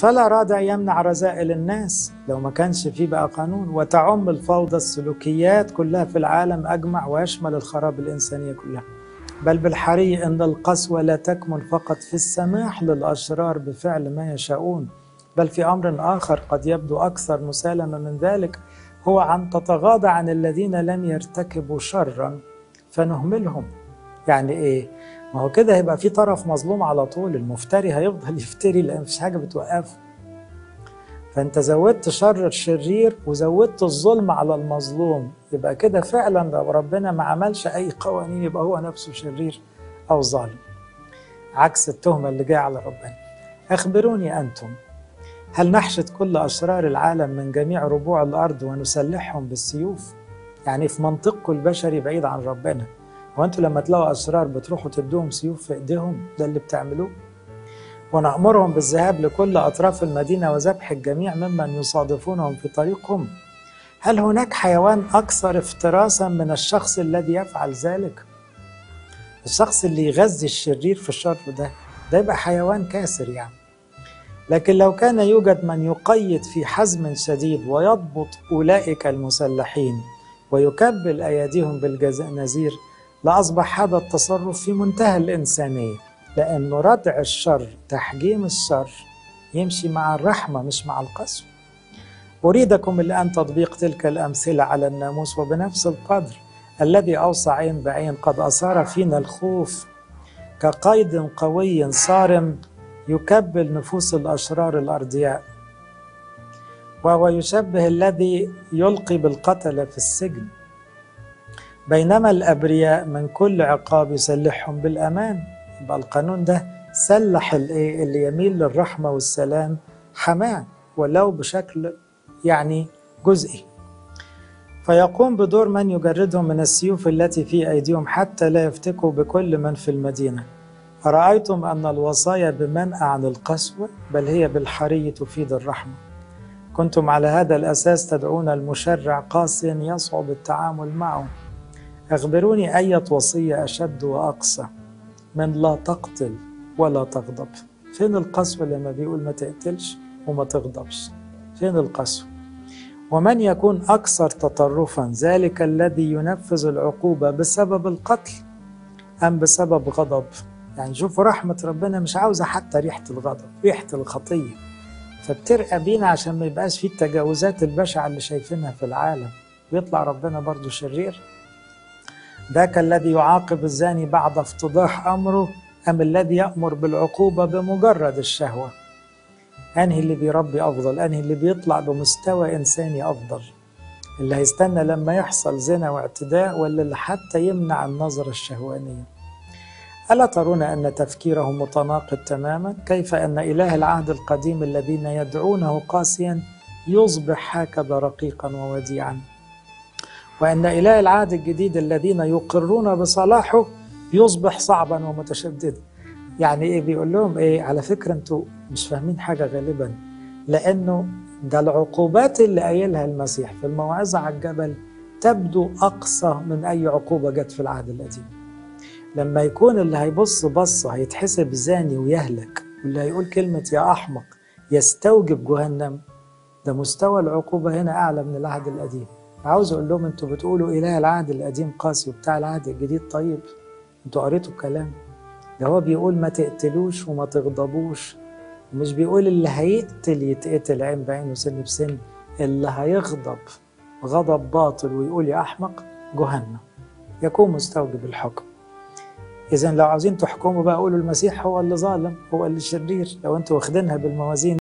فلا رادع يمنع رذائل الناس. لو ما كانش فيه بقى قانون وتعم الفوضى السلوكيات كلها في العالم أجمع ويشمل الخراب الإنسانية كلها. بل بالحري أن القسوة لا تكمن فقط في السماح للأشرار بفعل ما يشاءون بل في أمر آخر قد يبدو أكثر مسالمة من ذلك هو أن تتغاضى عن الذين لم يرتكبوا شرا فنهملهم. يعني إيه؟ ما هو كده هيبقى في طرف مظلوم على طول المفتري هيفضل يفتري لأن مفيش حاجة بتوقفه فأنت زودت شر الشرير وزودت الظلم على المظلوم يبقى كده فعلا لو ربنا ما عملش أي قوانين يبقى هو نفسه شرير أو ظالم عكس التهمة اللي جاية على ربنا أخبروني أنتم هل نحشد كل أشرار العالم من جميع ربوع الأرض ونسلحهم بالسيوف؟ يعني في منطقكم البشري بعيد عن ربنا هو أنتوا لما تلاقوا أشرار بتروحوا تدوهم سيوف في إيديهم ده اللي بتعملوه؟ ونأمرهم بالذهاب لكل أطراف المدينة وذبح الجميع ممن يصادفونهم في طريقهم. هل هناك حيوان أكثر افتراسا من الشخص الذي يفعل ذلك؟ الشخص اللي يغذي الشرير في الشر ده ده يبقى حيوان كاسر يعني. لكن لو كان يوجد من يقيد في حزم شديد ويضبط أولئك المسلحين ويكبل أيديهم بالجنازير لأصبح هذا التصرف في منتهى الإنسانية لأنه ردع الشر تحجيم الشر يمشي مع الرحمة مش مع القسوة. أريدكم الآن تطبيق تلك الأمثلة على الناموس وبنفس القدر الذي أوصى عين بعين قد أثار فينا الخوف. كقيد قوي صارم يكبل نفوس الأشرار الأرضياء وهو يشبه الذي يلقي بالقتل في السجن. بينما الأبرياء من كل عقاب يسلحهم بالأمان. يبقى القانون ده سلح الإيه؟ اللي يميل للرحمة والسلام حماة ولو بشكل يعني جزئي. فيقوم بدور من يجردهم من السيوف التي في أيديهم حتى لا يفتكوا بكل من في المدينة. أرأيتم أن الوصايا بمنأى عن القسوة بل هي بالحري تفيد الرحمة. كنتم على هذا الأساس تدعون المشرع قاسيا يصعب التعامل معه. أخبروني أية وصية أشد وأقسى من لا تقتل ولا تغضب. فين القسوة لما بيقول ما تقتلش وما تغضبش؟ فين القسوة؟ ومن يكون أكثر تطرفا ذلك الذي ينفذ العقوبة بسبب القتل أم بسبب غضب؟ يعني شوفوا رحمة ربنا مش عاوزة حتى ريحة الغضب ريحة الخطية. فبترقى بينا عشان ما يبقاش فيه التجاوزات البشعة اللي شايفينها في العالم. ويطلع ربنا برضو شرير. ذاك الذي يعاقب الزاني بعد افتضاح أمره أم الذي يأمر بالعقوبة بمجرد الشهوة؟ أنهي اللي بيربي أفضل؟ أنهي اللي بيطلع بمستوى إنساني أفضل؟ اللي هيستنى لما يحصل زنا واعتداء ولا اللي حتى يمنع النظرة الشهوانية ألا ترون أن تفكيره متناقض تماما؟ كيف أن إله العهد القديم الذين يدعونه قاسيا يصبح هكذا رقيقا ووديعا؟ وأن إله العهد الجديد الذين يقرون بصلاحه يصبح صعبا ومتشددا يعني إيه بيقول لهم؟ إيه على فكرة أنتوا مش فاهمين حاجة غالبا لأنه ده العقوبات اللي قايلها المسيح في الموعظة على الجبل تبدو أقصى من أي عقوبة جت في العهد القديم. لما يكون اللي هيبص بصة هيتحسب زاني ويهلك واللي هيقول كلمة يا أحمق يستوجب جهنم ده مستوى العقوبة هنا أعلى من العهد القديم. عاوز أقول لهم أنتوا بتقولوا إله العهد القديم قاسي وبتاع العهد الجديد طيب. أنتوا قريتوا الكلام. ده هو بيقول ما تقتلوش وما تغضبوش. ومش بيقول اللي هيقتل يتقتل عين بعين وسن بسن. اللي هيغضب غضب باطل ويقول يا أحمق جهنم. يكون مستوجب الحكم. إذا لو عاوزين تحكموا بقى قولوا المسيح هو اللي ظالم هو اللي شرير. لو أنتوا واخدينها بالموازين.